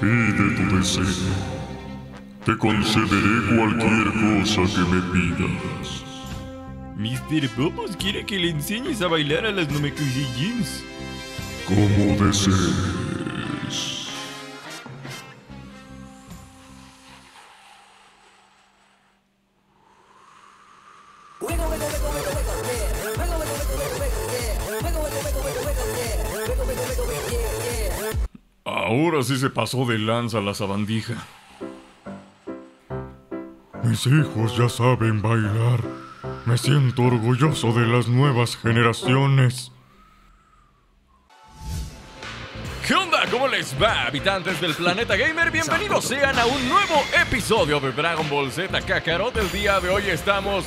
Pide tu deseo. Te concederé cualquier cosa que me pidas. Mr. Popos quiere que le enseñes a bailar a las Jeans. Como desees. Sí se pasó de lanza la sabandija. Mis hijos ya saben bailar. Me siento orgulloso de las nuevas generaciones. ¿Qué onda? ¿Cómo les va, habitantes del planeta gamer? Bienvenidos sean a un nuevo episodio de Dragon Ball Z Kakarot. El día de hoy estamos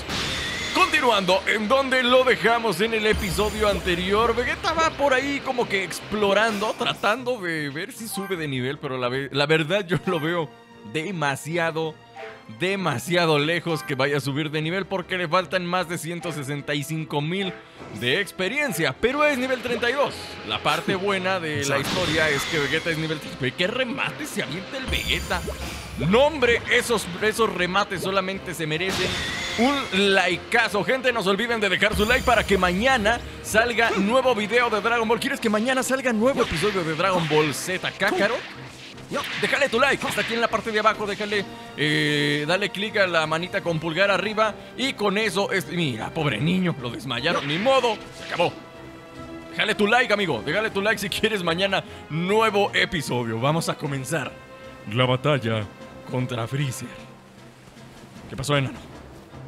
continuando en donde lo dejamos en el episodio anterior. Vegeta va por ahí como que explorando, tratando de ver si sube de nivel, pero la, ve- la verdad yo lo veo demasiado, demasiado lejos que vaya a subir de nivel porque le faltan más de 165 mil de experiencia, pero es nivel 32. La parte buena de la historia es que Vegeta es nivel 3. ¿Qué remate se avienta el Vegeta? No, hombre, esos, esos remates solamente se merecen un likeazo. Gente, no se olviden de dejar su like para que mañana salga nuevo video de Dragon Ball. ¿Quieres que mañana salga nuevo episodio de Dragon Ball Z Kakarot? No, déjale tu like, está aquí en la parte de abajo, déjale, eh, dale clic a la manita con pulgar arriba y con eso, es, mira, pobre niño, lo desmayaron, ni modo, se acabó. Déjale tu like, amigo, déjale tu like si quieres mañana nuevo episodio. Vamos a comenzar la batalla contra Freezer. ¿Qué pasó, enano?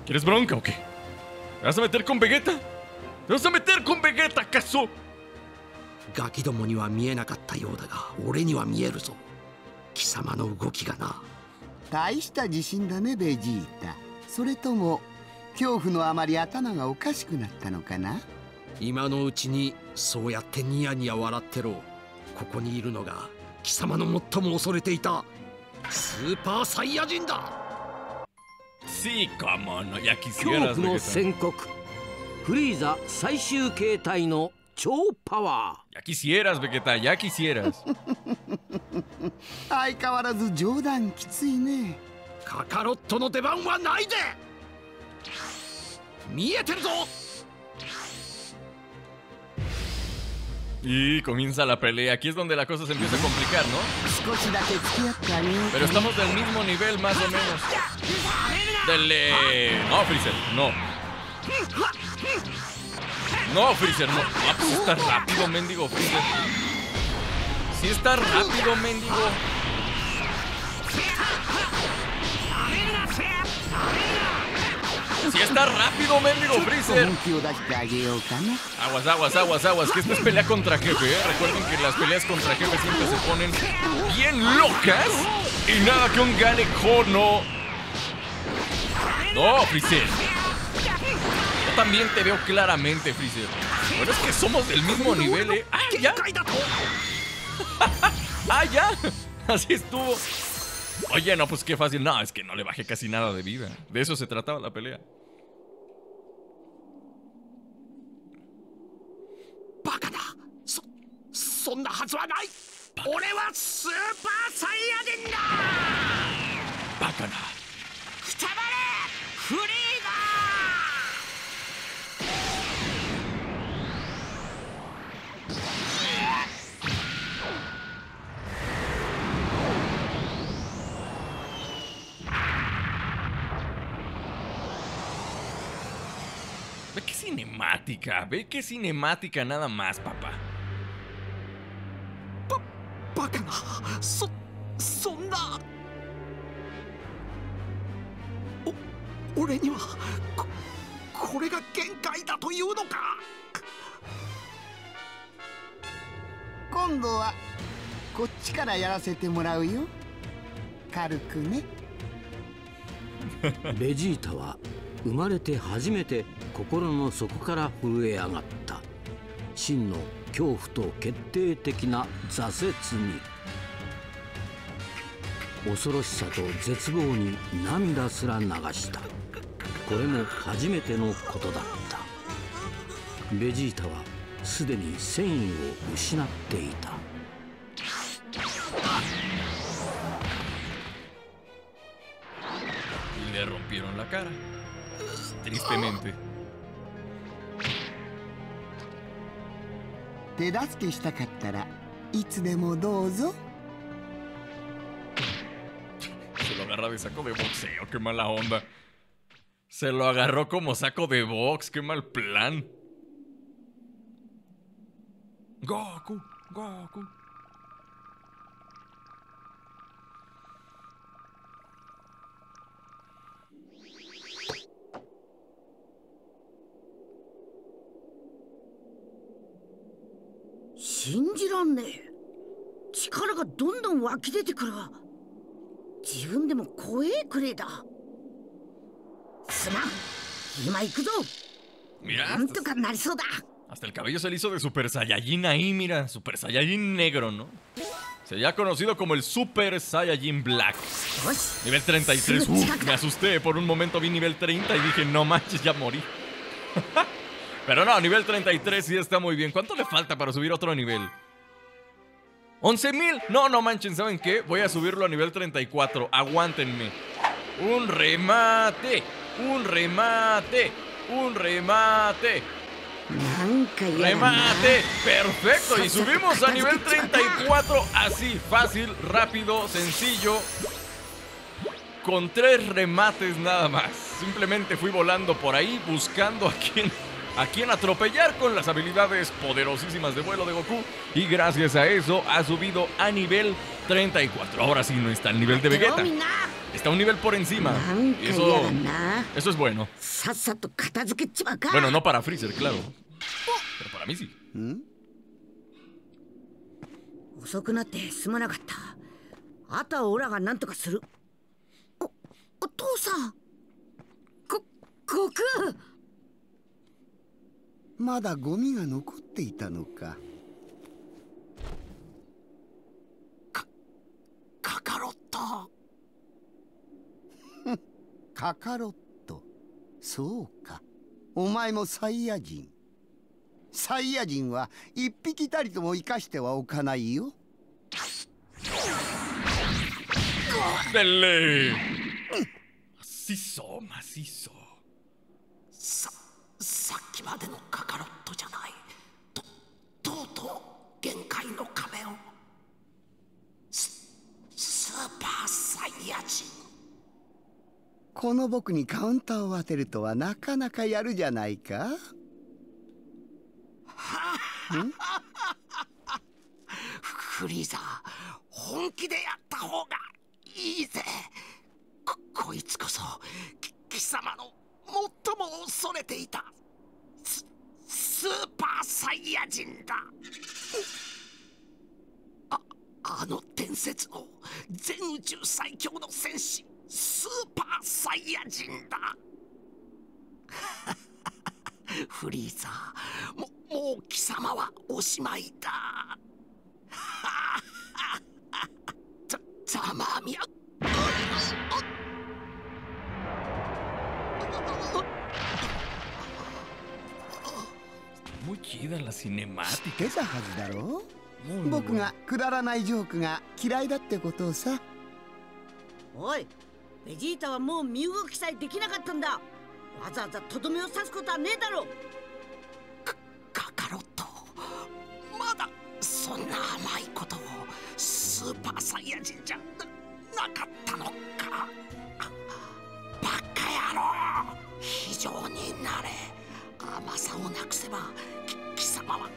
¿Quieres bronca o qué? ¿Te vas a meter con Vegeta? ¿Te vas a meter con Vegeta, acaso? ガキどもには見えなかったようだが俺には見えるぞ 貴様の動きがな。大した自信だねベジータ。それとも恐怖のあまり頭がおかしくなったのかな？今のうちにそうやってニヤニヤ笑ってろ。ここにいるのが貴様の最も恐れていたスーパーサイヤ人だ。Sí, cómo no, ya 恐怖の.宣告。フリーザ最終形態の Show Power. Ya quisieras, Vegeta, ya quisieras. Y comienza la pelea. Aquí es donde la cosa se empieza a complicar, ¿no? Pero estamos del mismo nivel, más o menos. Dele. Eh, no, Freezer, no. No, Freezer, no. Ah, pues está rápido, mendigo Freezer. Sí está rápido, mendigo. Sí está rápido, mendigo Freezer. Aguas, aguas, aguas, aguas. Que esta es pelea contra jefe, ¿eh? Recuerden que las peleas contra jefe siempre se ponen bien locas. Y nada que un gane Kono. No, Freezer también te veo claramente, Freezer. Bueno, es que somos del mismo nivel, ¿eh? ¡Ah, ya! ¡Ah, ya! Así estuvo. Oye, no, pues qué fácil. No, es que no le bajé casi nada de vida. De eso se trataba la pelea. ¡Bacana! Cinemática, ve qué cinemática nada más, papá. ダバカなそそんなお俺にはここれが限界だというのか今度はこっちからやらせてもらうよ軽くねーベジータは生まれて初めて心の底から震え上がった。真の恐怖と決定的な挫折に。恐ろしさと絶望に涙すら流した。これも初めてのことだった。ベジータはすでに繊維を失っていた「Le rompieron la cara」tristemente. Se lo agarra de saco de boxeo, qué mala onda. Se lo agarró como saco de box, qué mal plan. Goku, Goku. 信じらんねえ力がどんどん湧き出てくるわ自分でも怖えくれだすまん今行くぞ Mira, なんとかなりそうだ hasta el cabello se le hizo de Super Saiyajin ahí, mira. Super Saiyajin negro, ¿no? Se ya conocido como el Super Saiyajin Black. よし Nivel 33. Uf, me asusté. Por un momento vi nivel 30 y dije, no manches, ya morí. Pero no, nivel 33 sí está muy bien. ¿Cuánto le falta para subir otro nivel? 11.000. No, no manchen, ¿saben qué? Voy a subirlo a nivel 34. Aguántenme. Un remate. Un remate. Un remate. Remate. Perfecto. Y subimos a nivel 34. Así, fácil, rápido, sencillo con tres remates nada más. Simplemente fui volando por ahí buscando a quien a quien atropellar con las habilidades poderosísimas de vuelo de Goku. Y gracias a eso ha subido a nivel 34. Ahora sí no está al nivel de よ Vegeta. みんな Está un nivel por encima. なんか Y 嫌 eso, だな eso es bueno. さっさと片付けちまうか Bueno, no para Freezer, claro. Pero para mí sí. 遅くなってすまなかったあとはオラが何とかするおお父さんこ悟空 まだゴミが残っていたのか。カカロットカカロットそうか。お前もサイヤ人。サイヤ人は一匹たりとも生かしてはおかないよ。¡Dele! Macizo, macizo. ささっきまでのカカロットじゃない。ととうとう限界の壁を。ススーパーサイヤ人。この僕にカウンターを当てるとはなかなかやるじゃないか。フリーザ本気でやった方がいいぜ。ここいつこそき貴様の最も恐れていた。ススーパーサイヤ人だ。ああの伝説の全宇宙最強の戦士スーパーサイヤ人だ。フリーザももう貴様はおしまいだ。ざざまあみや Muy chida la cinemática. 出たはずだろ僕.がくだらないジョークが嫌いだってことをさおいベジータはもう身動きさえできなかったんだわざわざとどめを刺すことはねえだろカカロットまだそんな甘いことをスーパーサイヤ人じゃななかったのかあバカ野郎非常になれ甘さをなくせば貴様は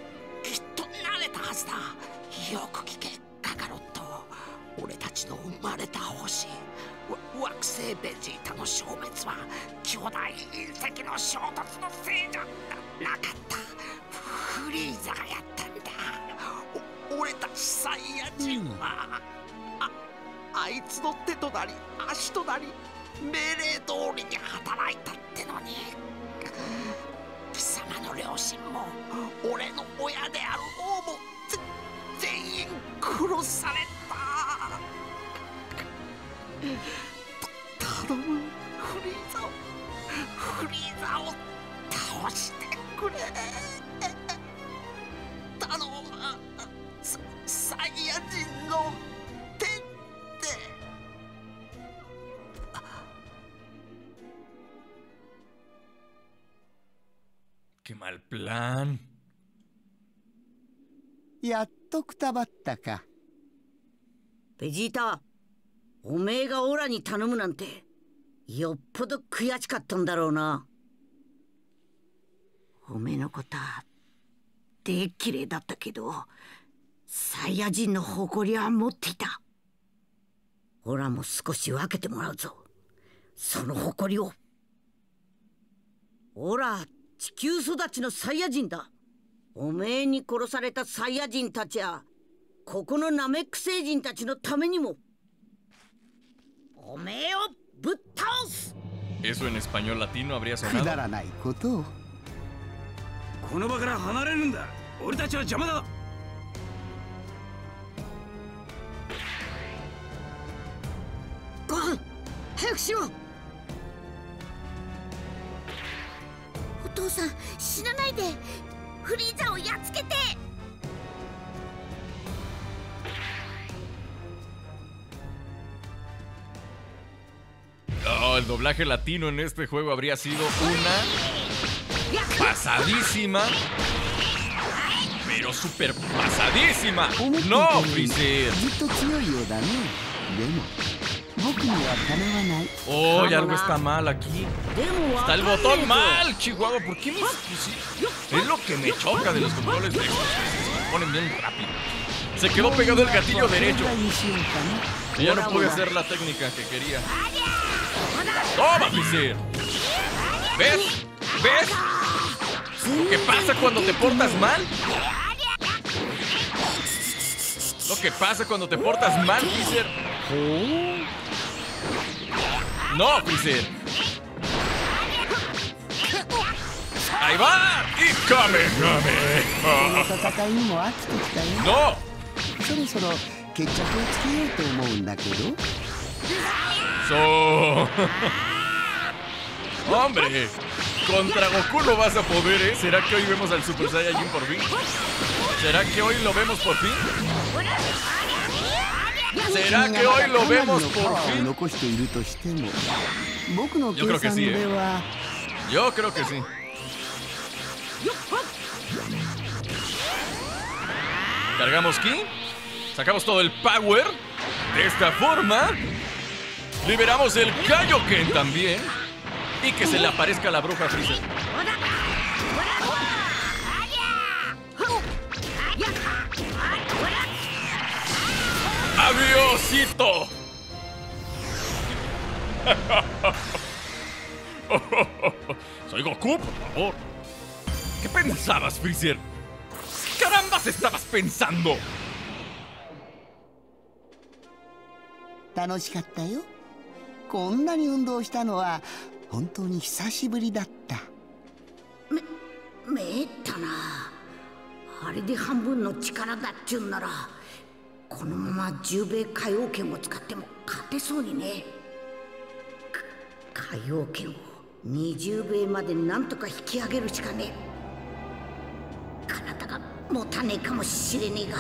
きっと慣れたはずだよく聞けカカロット俺たちの生まれた星惑星ベジータの消滅は巨大隕石の衝突のせいじゃなかったフリーザがやったんだ俺たちサイヤ人は、ああいつの手となり足となり命令通りに働いたってのに両親も俺の親である王も全員殺された。た頼むフリーザをフリーザを倒してくれ。頼むササイヤ人の qué mal plan. やっとくたばったかベジータおめえがオラに頼むなんてよっぽど悔しかったんだろうなおめえのことはでっきれいだったけどサイヤ人の誇りは持っていたオラも少し分けてもらうぞその誇りをオラ地球育ちのサイヤ人だ。おめえに殺されたサイヤ人たちやここのナメック星人たちのためにも。おめえをぶっ倒す。Eso en español latino habría く sonado. だらないことをこの場から離れるんだ俺たちは邪魔だご飯早くしろ父さん死なないでフリーザをやっつけて Oh, el doblaje latino en este juego habría sido una pasadísima. Pero súper pasadísima. 思っていた No, より Freezer. Oh, ya algo está mal aquí. Está el botón mal, Chihuahua. ¿Por qué me.? Es lo que me choca de los controles de. Se ponen bien rápido. Se quedó pegado el gatillo derecho. Y ya no pude hacer la técnica que quería. ¡Toma, Pizir! ¿Ves? ¿Ves? ¿Lo que pasa cuando te portas mal? Lo que pasa cuando te portas mal, Pizir. ¡No, Freezer! ¡Ahí va! ¡Y Kame Kame! ¡No! ¡So! ¡Hombre! Contra Goku no vas a poder, ¿eh? ¿Será que hoy vemos al Super Saiyajin por fin? ¿Será que hoy lo vemos por fin? ¿Será que hoy lo vemos por fin? Yo creo que sí. ¿eh? Yo creo que sí. Cargamos Ki. Sacamos todo el power. De esta forma, liberamos el Kaioken también. Y que se le aparezca la bruja Freezer. ¡Adiósito! Soy Goku, por favor. ¿Qué pensabas, Freezer? ¿Qué carambas estabas pensando? 楽しかったよこんなに運動したのは本当に久しぶりだっためえったなあれで半分の力だっちゅうんなら このまま十兵衛海王拳を使っても勝てそうにね。海王拳を二十兵衛までなんとか引き上げるしかね。え体が持たねえかもしれねえが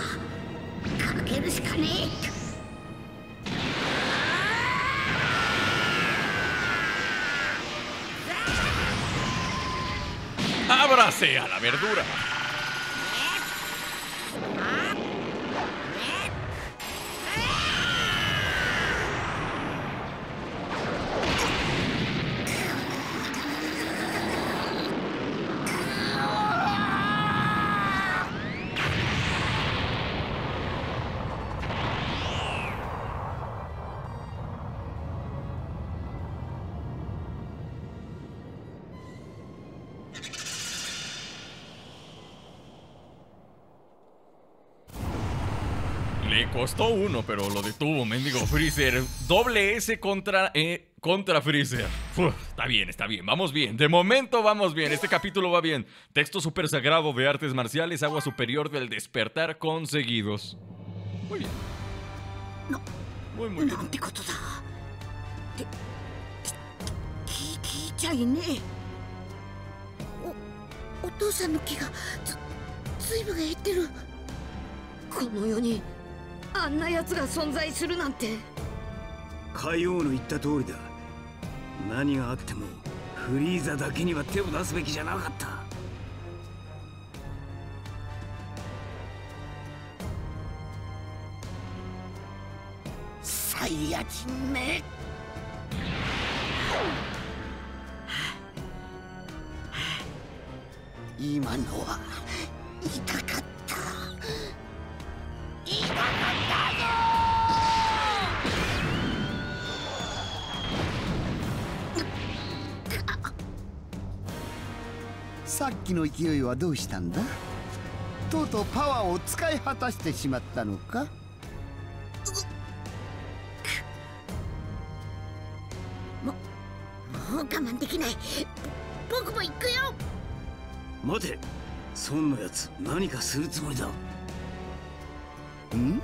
かけるしかねえ。¡Ábrase a la verdura! costó uno, pero lo detuvo, mendigo Freezer. Doble S contra, eh, contra Freezer. Uf, está bien, está bien, vamos bien. De momento vamos bien, este capítulo va bien. Texto super sagrado de artes marciales, agua superior del despertar conseguidos. Muy bien. No. Muy, muy bien. なんてことだてき聞いちゃいねえお父さんの気がずずいぶん減ってるこの世に あんな奴が存在するなんて。海王の言った通りだ。何があってもフリーザだけには手を出すべきじゃなかった。サイヤ人め。今のは痛かっさっきの勢いはどうしたんだ？とうとうパワーを使い果たしてしまったのか？もう我慢できない。僕も行くよ。待て。孫のやつ何かするつもりだ。ん？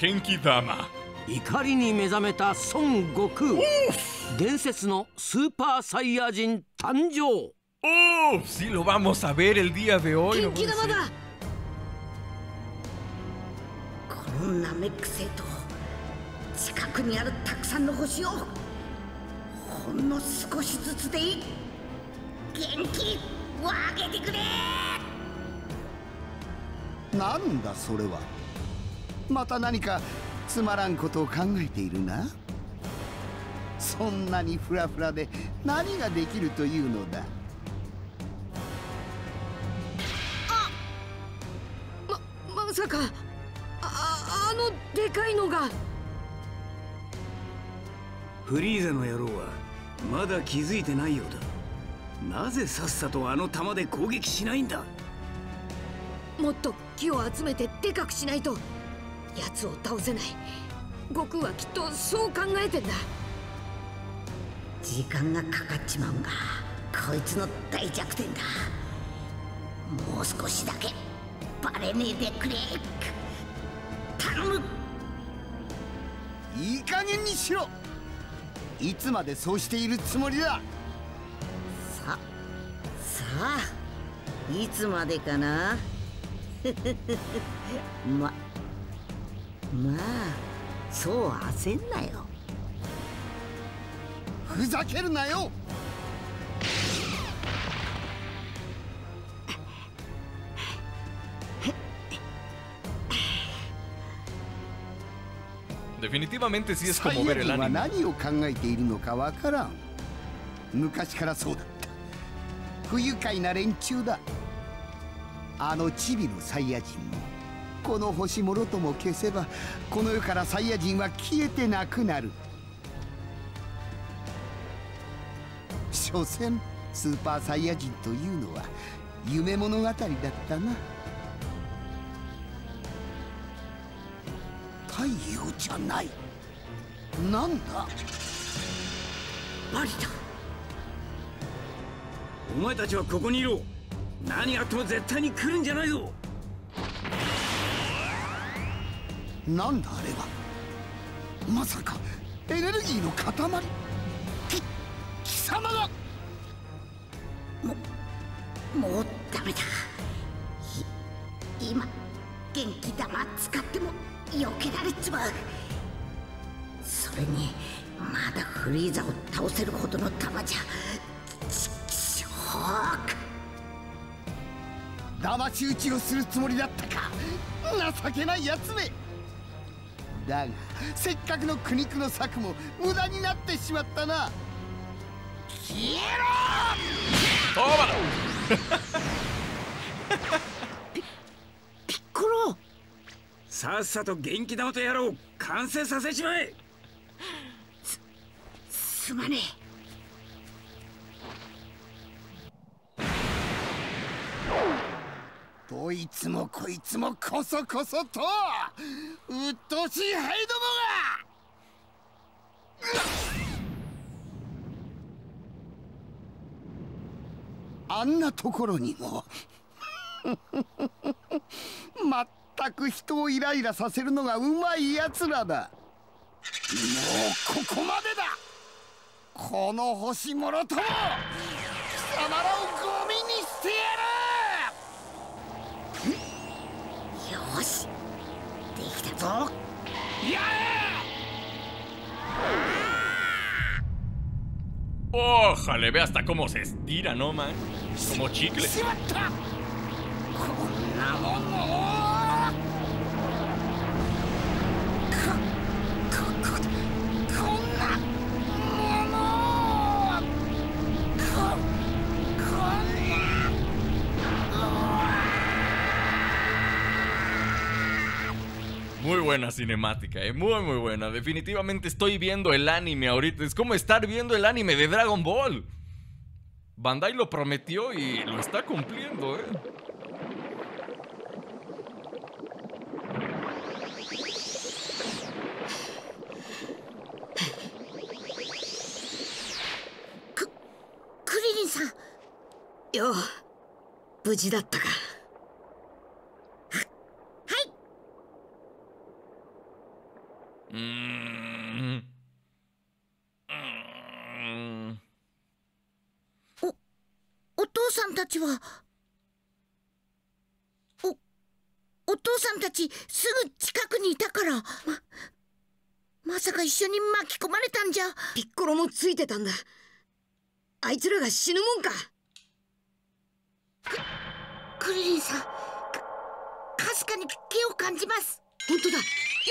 La Genki Dama. 怒りに目覚めた孫悟空伝説のスーパーサイヤ人誕生 ¡Uf! Sí, lo vamos a ver el día de hoy. 元 no 気 puede 玉 ser. だこのナメック星と近くにあるたくさんの星をほんの少しずつでいい元気をあげてくれなんだそれはまた何かつまらんことを考えているな？そんなにフラフラで何ができるというのだ？ままさかああのでかいのが。フリーザの野郎はまだ気づいてないようだ。なぜさっさとあの弾で攻撃しないんだ？もっと木を集めてでかくしないと奴を倒せない。悟空はきっとそう考えてんだ。時間がかかっちまうんがこいつの大弱点だ。もう少しだけバレねえでくれ頼む。いい加減にしろ。いつまでそうしているつもりだ。ささあいつまでかな？ままあそう焦んなよ。ふざけるなよ！Definitivamente sí es サ como イヤ ver el 人は anime. 何を考えているのかわからん。昔からそうだった。不愉快な連中だ。あのチビのサイヤ人もこの星もろとも消せばこの世からサイヤ人は消えてなくなる。所詮スーパーサイヤ人というのは夢物語だったな。太陽じゃない。なんだ？バリだお前たちはここにいろ。何があっても絶対に来るんじゃないぞ。なんだあれはまさかエネルギーの塊き貴様がももうダメだ今元気玉使っても避けられちまうそれにまだフリーザを倒せるほどの玉じゃちちしょう騙し討ちをするつもりだったか情けないやつめだがせっかくの苦肉の策も無駄になってしまったな。消え ¡Tómalo! ピッコロ！さっさと元気玉とやろう。完成させちまえ。すまねろいつもこいつもこそこそとうっとうしいハイどもが。あんなところにもまったく人をイライラさせるのがうまいやつらだ。もうここまでだ。この星もろとも貴様らをぞやれ ¡Oh! Ojale, ve hasta cómo se estira, ¿no, man? Como chicle. buena cinemática, eh. Muy, muy buena. Definitivamente estoy viendo el anime ahorita. Es como estar viendo el anime de Dragon Ball. Bandai lo prometió y lo está cumpliendo, eh. K クリリンさんよう無事だったか ちは。おお父さんたちすぐ近くにいたから。ままさか一緒に巻き込まれたんじゃ。ピッコロもついてたんだ。あいつらが死ぬもんか。クリリンさんかかすかに気を感じます。本当だ。よ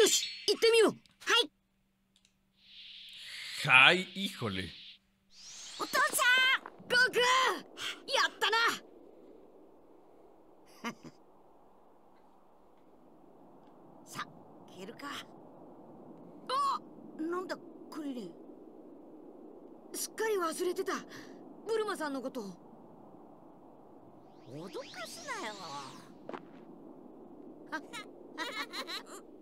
し行ってみよう。はい。Ay, híjole. お父さんゴーくんやったな。さ消えるか。あなんだクリリンすっかり忘れてた。ブルマさんのこと。脅かすなよ。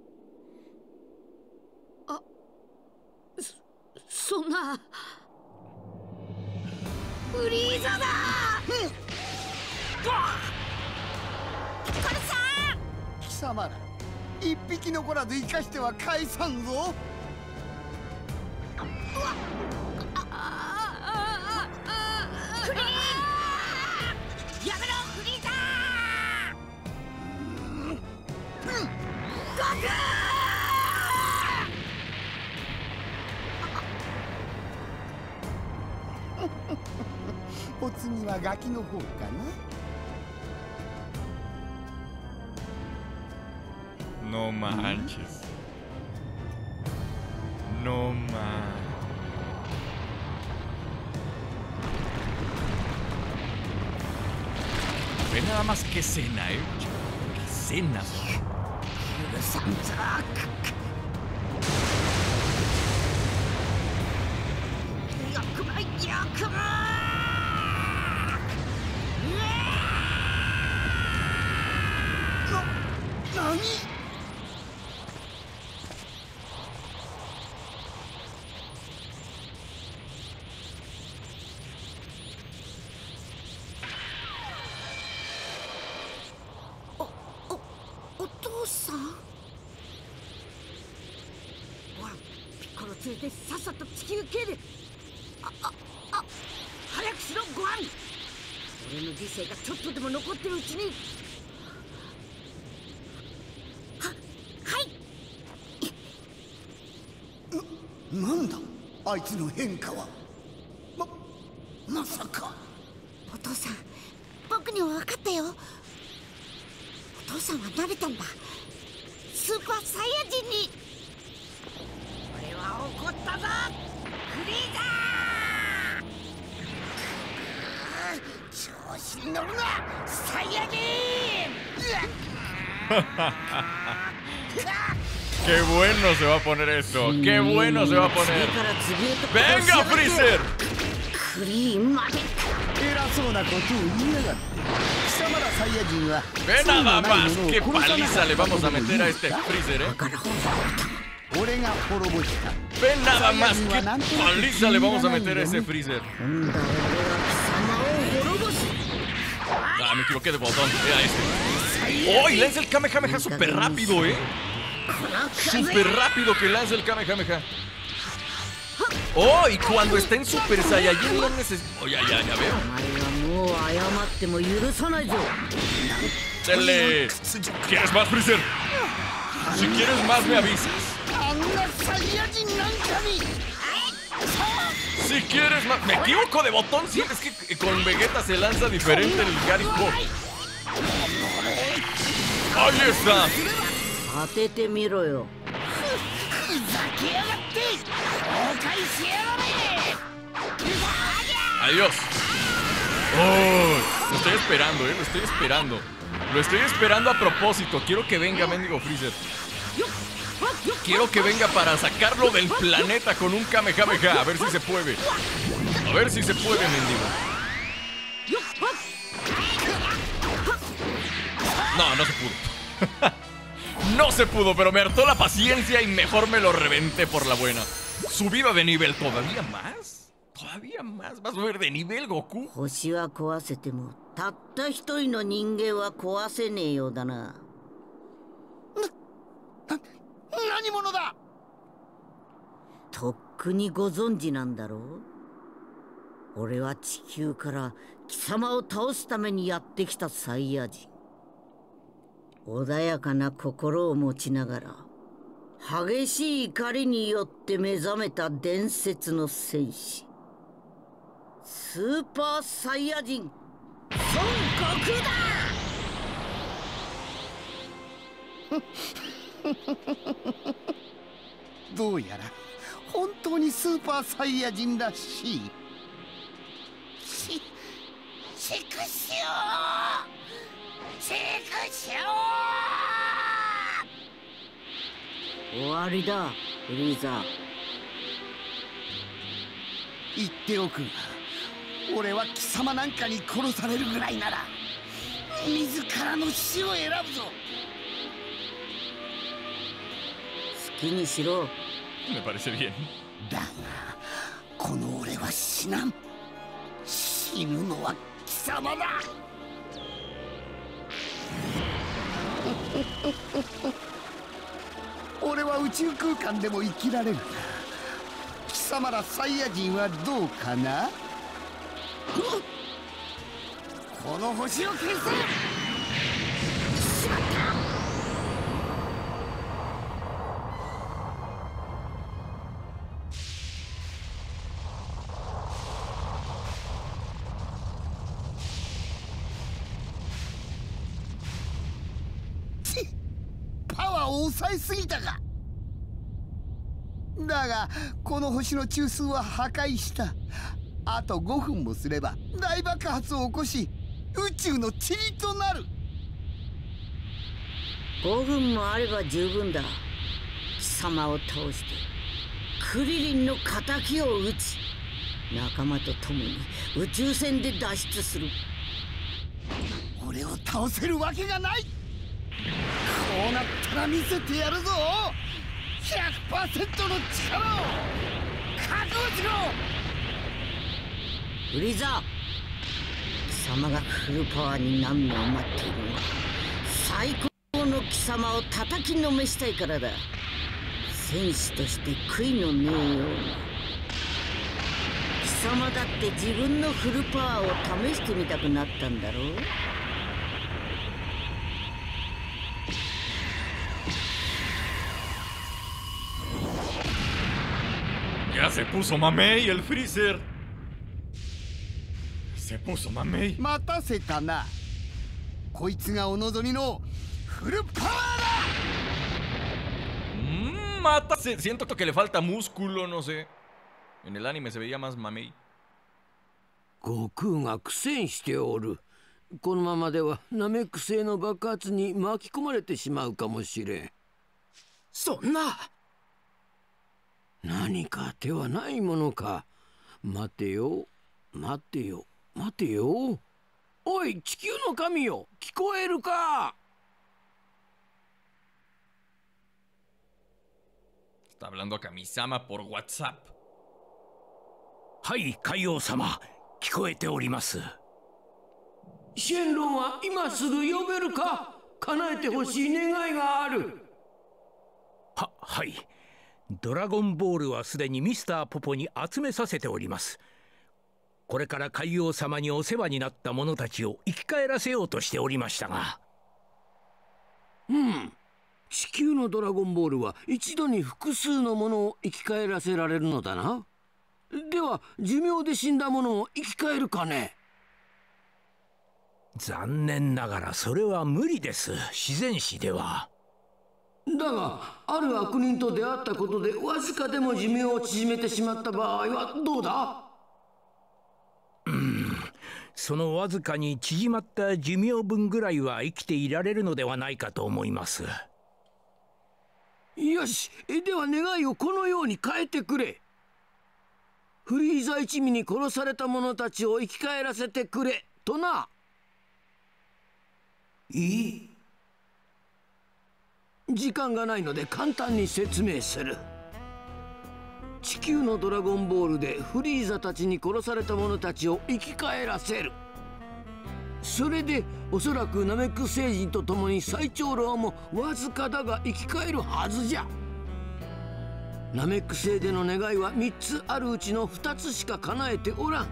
そんなフリーザだ。貴様ら一匹残らず生かしては返さんぞ。クはガキの方かな No manches. No manches. Ve nada más qué escena, eh. Qué escenas. 許 さと地球系であああ早くしろゴアン俺の理性がちょっとでも残ってるうちに。ははい。なんだ？あいつの変化は。ままさか。お父さん僕には分かったよ。お父さんは慣れたんだ。スーパーサイヤ人に。俺は怒ったぞ ¡Qué bueno se va a poner esto! ¡Qué bueno se va a poner! ¡Venga, Freezer! ¡Ve nada más! ¡Qué paliza le vamos a meter a este Freezer, eh! Ven nada más que paliza le vamos a meter a ese freezer. Ah, me equivoqué de botón. Este. ¡Oh! Y lanza el Kamehameha súper rápido, ¿eh? Súper rápido que lanza el Kamehameha. ¡Oh! Y cuando está en Super Saiyajin no necesita. ¡Oh, ya, ya, ya veo! ¡Dele! ¿Quieres más, Freezer? Si quieres más, me avisas. Si quieres ¡Me equivoco de botón! Sí, es que con Vegeta se lanza diferente el Garico. ¡Ahí está! ¡Atete, miro yo! ¡Adiós! Oh, lo estoy esperando, eh, lo estoy esperando. Lo estoy esperando a propósito. Quiero que venga, mendigo Freezer. Quiero que venga para sacarlo del planeta con un Kamehameha. A ver si se puede. A ver si se puede, Mendigo. No, no se pudo. no se pudo, pero me hartó la paciencia y mejor me lo reventé por la buena. Subida de nivel todavía más. Todavía más. Va a subir de nivel, Goku. 何者だ？とっくにご存知なんだろう？俺は地球から貴様を倒すためにやってきたサイヤ人。穏やかな心を持ちながら激しい怒りによって目覚めた伝説の戦士。スーパーサイヤ人。孫悟空だ！どうやら本当にスーパーサイヤ人らしい。ししくしょう。しくしょ終わりだフリーザ。言っておくが俺は貴様なんかに殺されるぐらいなら自らの死を選ぶぞ好きにしろ。Me parece bien. だがこの俺は死なん。死ぬのは貴様だ。俺は宇宙空間でも生きられる。が貴様らサイヤ人はどうかな？この星を消せの星の中枢は破壊した。あと5分もすれば大爆発を起こし宇宙の塵となる。5分もあれば十分だ。貴様を倒してクリリンの敵を討ち仲間と共に宇宙船で脱出する。俺を倒せるわけがない。こうなったら見せてやるぞ。100%の力をフリーザ貴様がフルパワーになるのを待っている。のは最高の貴様を叩きのめしたいからだ。戦士として悔いのねえように貴様だって自分のフルパワーを試してみたくなったんだろう。se puso mamey el Freezer. Se puso mamey. 待たせたなこいつがお望みのフルパワーだ Mm, mata. se- Siento que le falta músculo, no sé. En el anime se veía más mamey. 悟空が苦戦しておるこのままではナメック星の爆発に巻き込まれてしまうかもしれんそんな 何か手はないものか。待てよ。待てよ。待てよ。おい地球の神よ。聞こえるか？Está hablando a Kamisama por WhatsApp. はい海王様聞こえておりますシェンロンは今すぐ呼べるか叶えてほしい願いがあるははいドラゴンボールはすでにミスターポポに集めさせております。これから海王様にお世話になった者たちを生き返らせようとしておりましたが。うん。地球のドラゴンボールは一度に複数のものを生き返らせられるのだな。では寿命で死んだ者も生き返るかね。残念ながらそれは無理です。自然史ではだがある悪人と出会ったことでわずかでも寿命を縮めてしまった場合はどうだ？うん。そのわずかに縮まった寿命分ぐらいは生きていられるのではないかと思います。よし。では願いをこのように変えてくれ。フリーザ一味に殺された者たちを生き返らせてくれ。とな。いい時間がないので簡単に説明する。地球のドラゴンボールでフリーザたちに殺された者たちを生き返らせる。それでおそらくナメック星人と共に最長老もわずかだが生き返るはずじゃ。ナメック星での願いは3つあるうちの2つしか叶えておらん。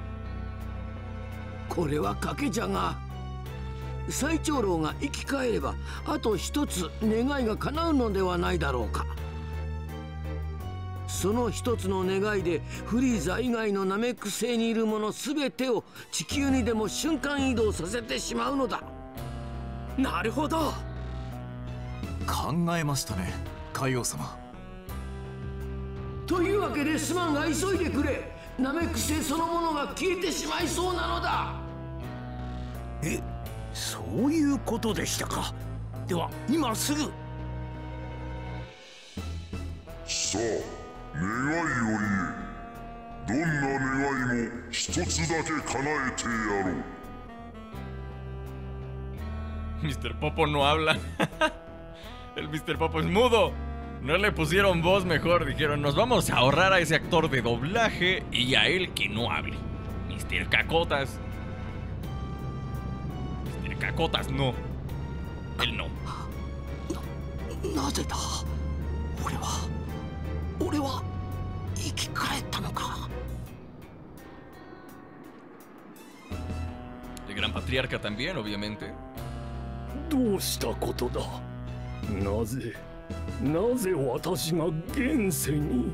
これは賭けじゃが。最長老が生き返ればあと一つ願いが叶うのではないだろうか。その一つの願いでフリーザ以外のナメック星にいる者全てを地球にでも瞬間移動させてしまうのだ。なるほど。考えましたね海王様。というわけですまんが急いでくれ。ナメック星そのものが消えてしまいそうなのだ。えそういうことでしたかでは今すぐさあ願いを言えどんな願いも一つだけ叶えてやろう Mr. Popo no habla. El Mr. Popo es mudo. No le pusieron voz mejor. Dijeron, nos vamos a ahorrar a ese actor de doblaje y a él que no hable. Mr. Cacotas. Cacotas no. Él no. なぜだ俺は俺は生き返ったのか El gran patriarca también, obviamente. どうしたことだなぜなぜ私が現世に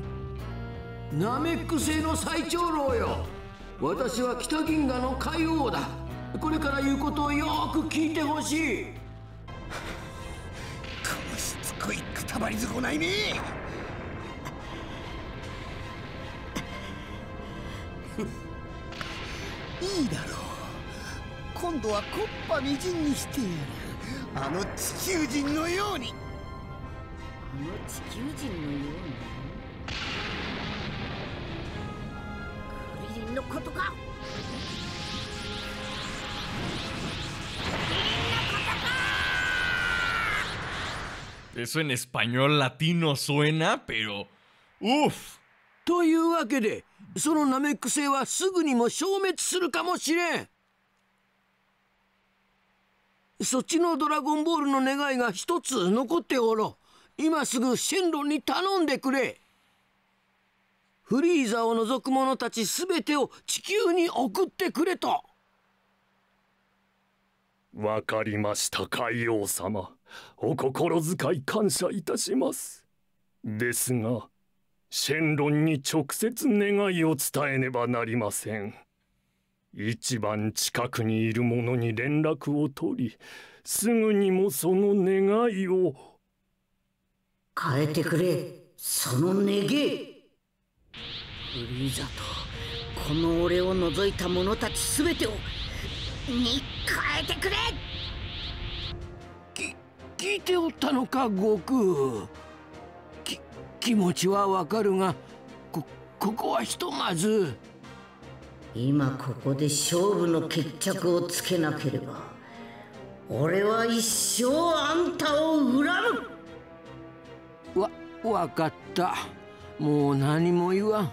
ナメック星の最長老よ私は北銀河の海王だこれから言うことをよく聞いてほしい。このしつこいくたばり損ないめ いいだろう。今度はコッパみじんにしてやる。あの地球人のように。あの地球人のようにクリリンのことか Eso en español latino suena, pero... ¡Uf! というわけでそのナメック星はすぐにも消滅するかもしれん。そっちのドラゴンボールの願いが一つ残っておろう。今すぐシェンロンに頼んでくれ。フリーザを除く者たち全てを地球に送ってくれと。わかりました海王様お心遣い感謝いたします。ですがシェンロンに直接願いを伝えねばなりません。一番近くにいる者に連絡を取りすぐにもその願いを。変えてくれ。その願い。フリーザとこの俺を除いた者たち全てをに変えてくれ。聞いておったのか悟空き気持ちはわかるがこここはひとまず。今ここで勝負の決着をつけなければ俺は一生あんたを恨む。わわかった。もう何も言わん。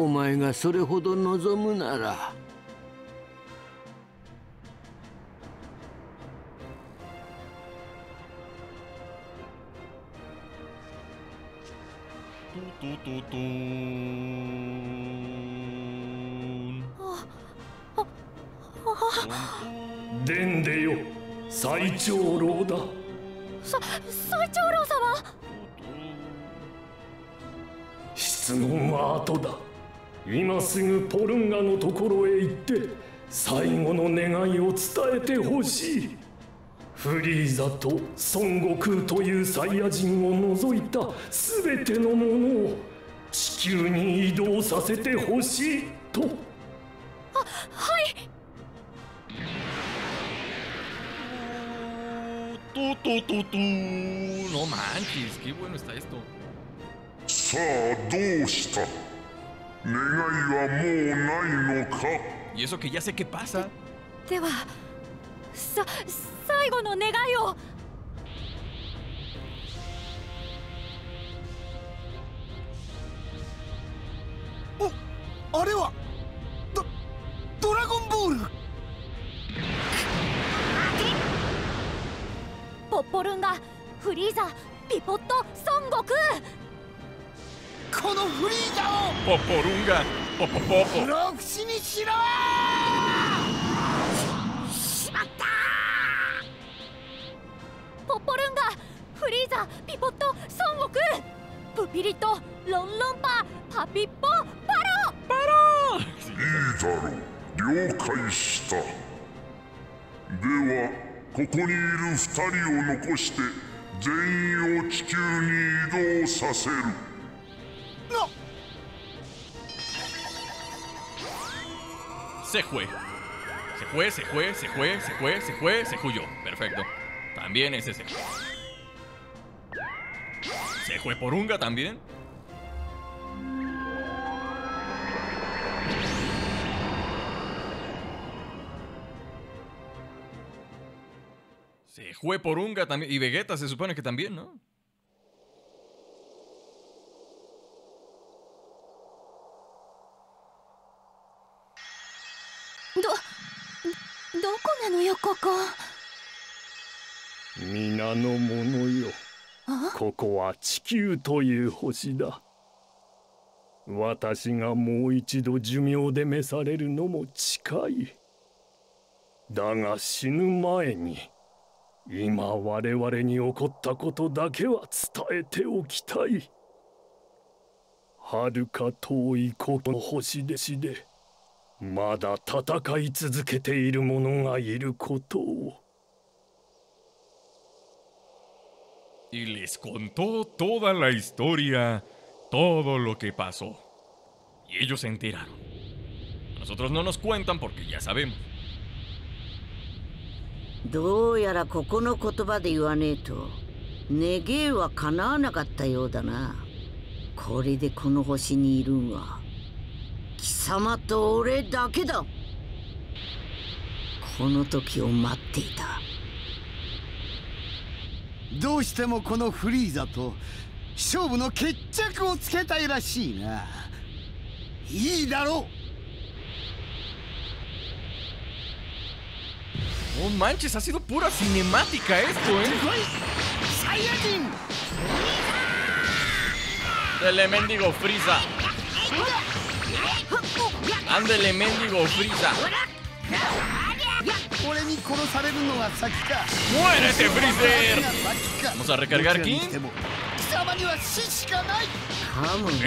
お前がそれほど望むならトトトゥーンでんでよ最長老ださ最長老様質問は後だ今すぐポルンガのところへ行って最後の願いを伝えてほしいフリーザと孫悟空というサイヤ人を除いた全てのものを地球に移動させてほしいとあはいトトトト No manches, qué bueno está esto. さあどうした？願いはもうないのか？Y eso que ya sé qué pasa? ではさ最後の願いを。おあれはドドラゴンボール。ポッポルンガフリーザピポット孫悟空。このフリーザを。Poporunga, popopopo. 不老不死にしろポルンガフリーザピポット孫悟空プピリとロンロンパパピッポパロパロいいだろう了解したではここにいる二人を残して全員を地球に移動させる Se fue. Se fue, se fue, se fue, se fue, se fue, se huyó. Perfecto. También ese se fue. Por Unga también. Se fue por Unga también. Y Vegeta se supone que también, ¿no? ¿Dónde está? 皆の者よ。ここは地球という星だ。私がもう一度寿命で召されるのも近い。だが死ぬ前に今我々に起こったことだけは伝えておきたい。遥か遠いこの星でしでまだ戦い続けている者がいることを Y les contó toda la historia, todo lo que pasó. Y ellos se enteraron. A nosotros no nos cuentan porque ya sabemos. どうやらここの言葉で言わねえと願いは叶わなかったようだなこれでこの星にいるんは貴様と俺だけだこの時を待っていたどうしてもこのフリーザと勝負の決着をつけたいらしいな。いいだろう。おまんちさせどぷらシネマティカエストエンサイヤ人。レメンディゴフリーザ。アンデレメンディゴフリーザ,ーフリーザ 俺に殺されるのが先か ¡Muérete, Freezer! 先か Vamos a recargar どちらに King. しても貴様には死しかない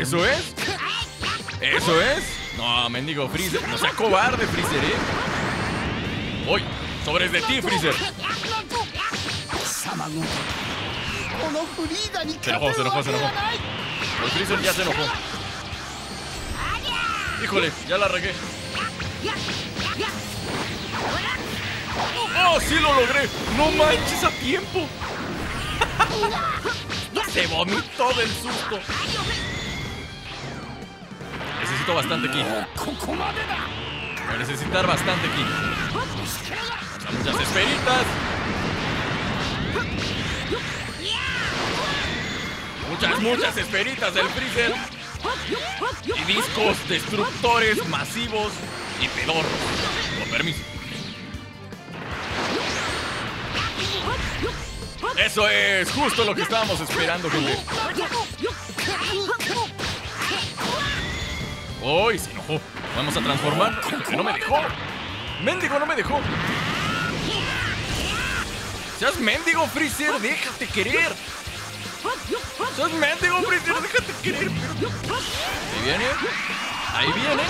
¿Eso es? ¿Eso es? No, mendigo Freezer. No sea cobarde, Freezer, ¿eh? ¡Uy! ¡Sobres de ti, Freezer! 貴様ごとこのフリーザに Se enojó, se enojó, se enojó. El Freezer ya se enojó. Híjole, ya la regué. ¡Oh, sí lo logré! ¡No manches a tiempo! ¡Se vomitó del susto! Necesito bastante ki. Voy a necesitar bastante ki. Muchas esferitas. Muchas, muchas esferitas del freezer. Y discos destructores masivos y pedorros. Con permiso. Eso es justo lo que estábamos esperando, gente. ¡Uy! Se enojó. Vamos a transformar. No me dejó. ¡Mendigo no me dejó! ¡Seas mendigo, Freezer! ¡Déjate querer! ¡Seas mendigo, Freezer! ¡Déjate querer! Ahí viene. Ahí viene.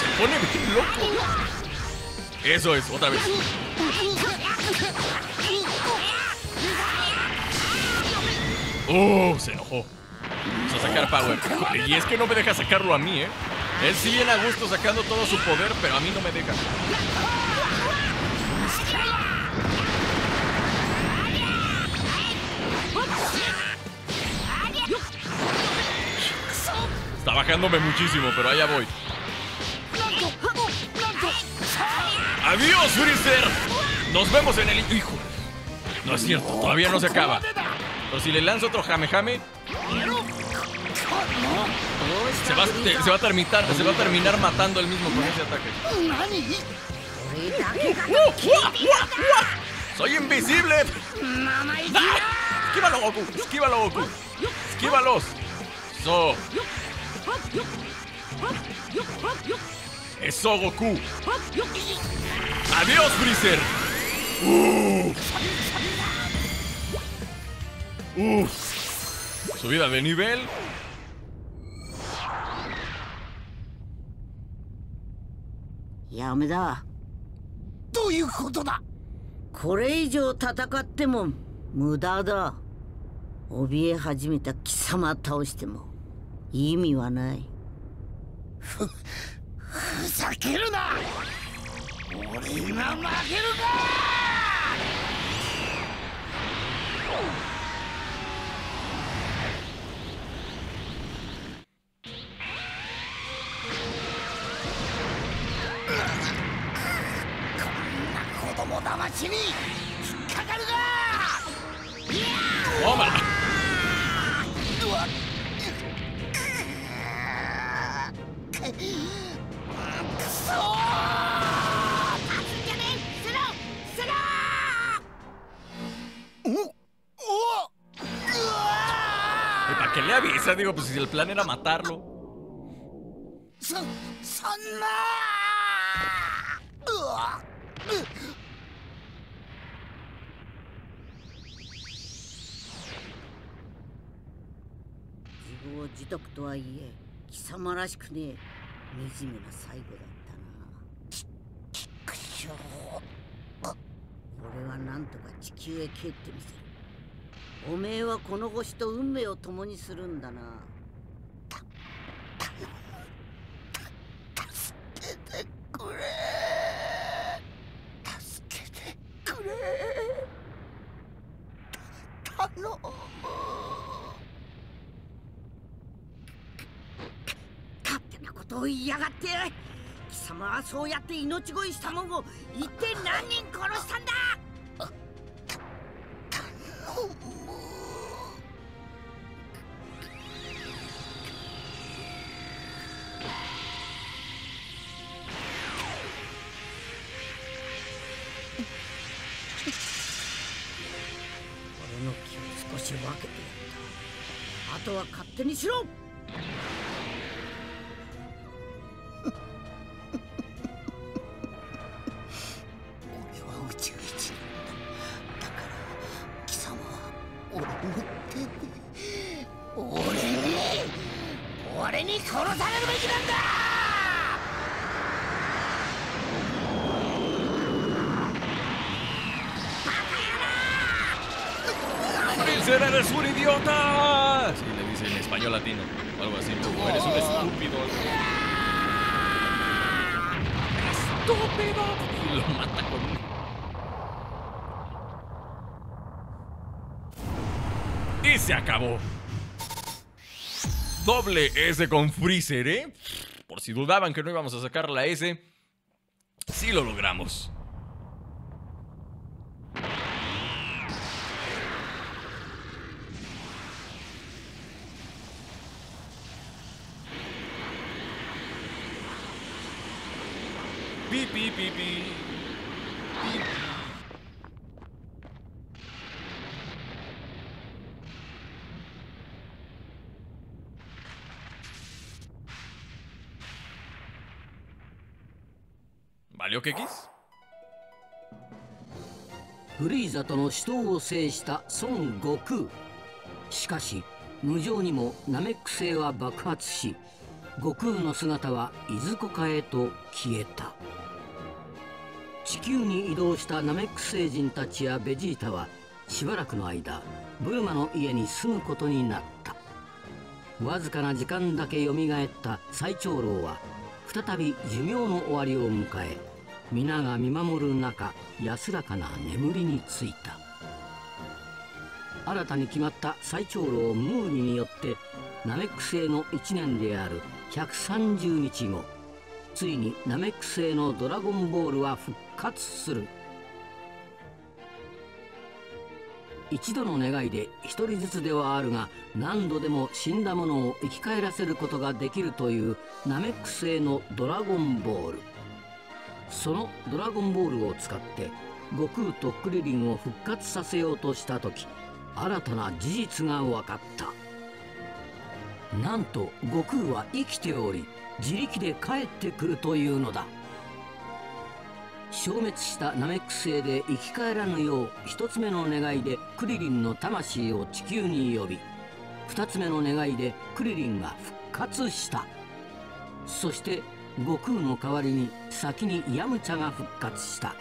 Se pone bien loco. Eso es, otra vez. Uh, se enojó. Quiso sacar power. Y es que no me deja sacarlo a mí, ¿eh? Él sí viene a gusto sacando todo su poder, pero a mí no me deja. Está bajándome muchísimo, pero allá voy. ¡Adiós, Freezer! Nos vemos en el... ¡Hijo! No es cierto, todavía no se acaba. Pero si le lanzo otro Jame Jame... Se va, te- se va a terminar, se va a terminar matando el mismo con ese ataque. ¡Soy invisible! ¡Ah! ¡Esquívalo, Goku! ¡Esquívalo, Goku! ¡Esquívalos! ¡Eso! ¡Eso, Goku! ¡Adiós, Freezer! ¡Uf! ¡Uf! Subida de nivel. やめだどういうことだこれ以上戦っても無駄だ怯え始めた貴様倒しても意味はないふざけるな俺が負けるかこんな子供だましに引っかかるか ¡Toma! う qué le avisa? Digo, pues si el plan era matarlo. そそんなうわう自業自得とはいえ貴様らしくねえ惨めな最後だったなくしょ俺はなんとか地球へ帰ってみせるおめえはこの星と運命を共にするんだな。助けてくれ。助けてくれ。た頼む。勝手なことを言いやがって。貴様はそうやって命乞いしたもんを。一体何人殺したんだ？起来。Doble S con Freezer, ¿eh? Por si dudaban que no íbamos a sacar la S, sí lo logramos. Pi, pi, pi. ¿Valió que X? フリーザとの死闘を制した孫悟空。しかし無情にもナメック星は爆発し悟空の姿はいずこかへと消えた。地球に移動したナメック星人たちやベジータはしばらくの間ブルマの家に住むことになった。わずかな時間だけよみがえった最長老は再び寿命の終わりを迎え皆が見守る中安らかな眠りについた。新たに決まった最長老ムーリによってナメック星の1年である130日後ついにナメック星のドラゴンボールは復活する。一度の願いで一人ずつではあるが何度でも死んだものを生き返らせることができるというナメック星のドラゴンボール。そのドラゴンボールを使って悟空とクリリンを復活させようとした時新たな事実が分かった。なんと悟空は生きており自力で帰ってくるというのだ。消滅したナメック星で生き返らぬよう一つ目の願いでクリリンの魂を地球に呼び二つ目の願いでクリリンが復活した。そして悟空の代わりに先にヤムチャが復活した。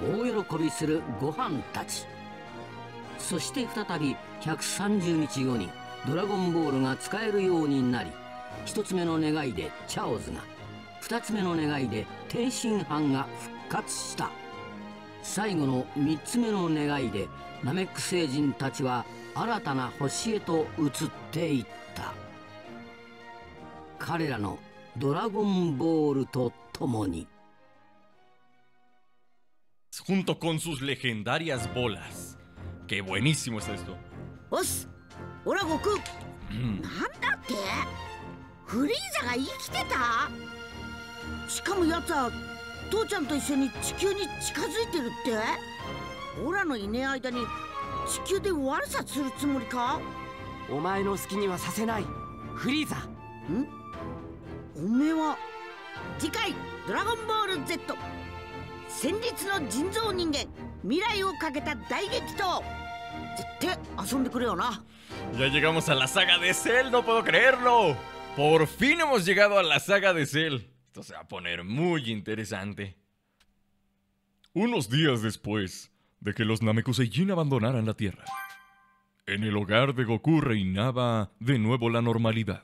大喜びするご飯たち。そして再び130日後にドラゴンボールが使えるようになり一つ目の願いでチャオズが二つ目の願いで天津飯が復活した。最後の三つ目の願いでナメック星人たちは新たな星へと移っていった。彼らのドラゴンボールと共に。Junto con sus legendarias bolas. Qué buenísimo es esto. おっすほら悟空なんだってフリーザが生きてたしかもやつは父ちゃんと一緒に地球に近づいてるって?オラのいねえ間に地球で悪さするつもりか?お前の好きにはさせないフリーザんおめえは次回「ドラゴンボール Z」戦慄の人造人間未来をかけた大激闘絶対遊んでくれよな Ya llegamos a la saga de Cell, no puedo creerlo. Por fin hemos llegado a la saga de Cell. Esto se va a poner muy interesante. Unos días después de que los Namekusein abandonaran la Tierra, en el hogar de Goku reinaba de nuevo la normalidad.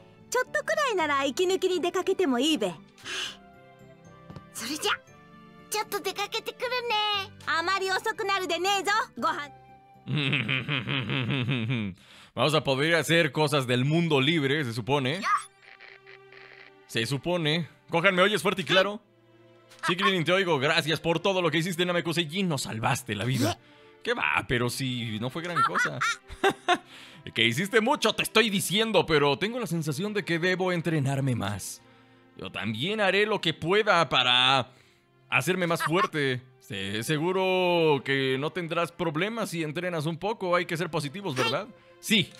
メック星に行ってる間結局あんまり勉強さできなかったみてえだし遅れた分を取り戻さねえとでもちょっと詰め込みすぎちゃって頭がパンクしちゃいそうだよしょうがねえなまあ気分転換も必要かもしんねえしちょっとくらいなら息抜きに出かけてもいいべそれじゃちょっと出かけてくるねあまり遅くなるでねえぞごはん Vamos a poder hacer cosas del mundo libre, se supone. Se supone. Gohan, ¿me oyes fuerte y claro? Sí, Krillin, te oigo. Gracias por todo lo que hiciste en Namekusei. Nos salvaste la vida. ¿Qué va? Pero si no fue gran cosa. que hiciste mucho, te estoy diciendo, pero tengo la sensación de que debo entrenarme más. Yo también haré lo que pueda para hacerme más fuerte. Sí, seguro que no tendrás problemas si entrenas un poco. Hay que ser positivos, ¿verdad? Sí.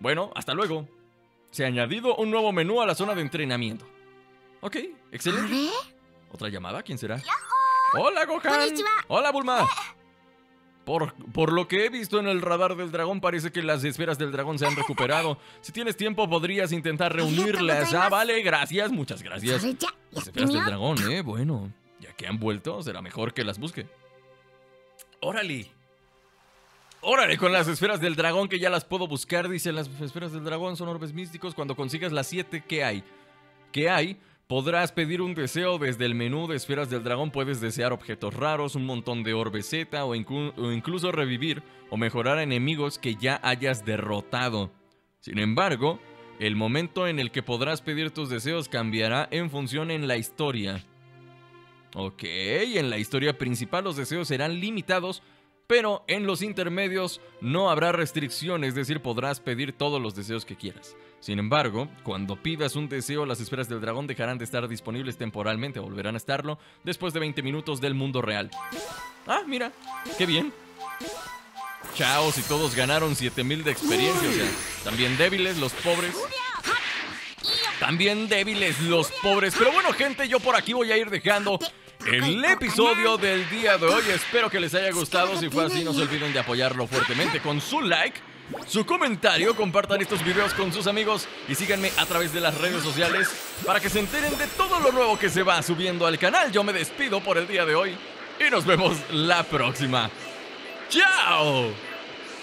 Bueno, hasta luego. Se ha añadido un nuevo menú a la zona de entrenamiento. Ok, excelente. ¿Otra llamada? ¿Quién será? Hola, Gohan. Hola, Bulma. Por, lo que he visto en el radar del dragón, parece que las esferas del dragón se han recuperado. Si tienes tiempo, podrías intentar reunirlas. Ah, vale, gracias, muchas gracias. Las esferas del dragón, eh, bueno. Ya que han vuelto, será mejor que las busque. Órale. Órale, con las esferas del dragón que ya las puedo buscar. Dicen las esferas del dragón son orbes místicos. Cuando consigas las siete, ¿qué hay? ¿Qué hay? Podrás pedir un deseo desde el menú de esferas del dragón. Puedes desear objetos raros, un montón de orbes Z o, inclu- o incluso revivir o mejorar enemigos que ya hayas derrotado. Sin embargo, el momento en el que podrás pedir tus deseos cambiará en función en la historia. Ok, en la historia principal los deseos serán limitados pero en los intermedios no habrá restricción, es decir, podrás pedir todos los deseos que quieras. Sin embargo, cuando pidas un deseo, las esferas del dragón dejarán de estar disponibles temporalmente, volverán a estarlo después de 20 minutos del mundo real. Ah, mira, qué bien. Chao, si todos ganaron 7000 de experiencia, o sea, también débiles los pobres. También débiles los pobres. Pero bueno, gente, yo por aquí voy a ir dejando el episodio del día de hoy. Espero que les haya gustado. Si fue así, no se olviden de apoyarlo fuertemente con su like, su comentario, compartan estos videos con sus amigos y síganme a través de las redes sociales para que se enteren de todo lo nuevo que se va subiendo al canal. Yo me despido por el día de hoy y nos vemos la próxima. ¡Chao!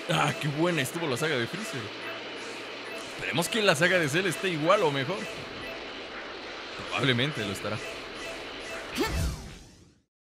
Ah, qué buena estuvo la saga de Freezer. Esperemos que la saga de Cell esté igual o mejor. Probablemente lo estará.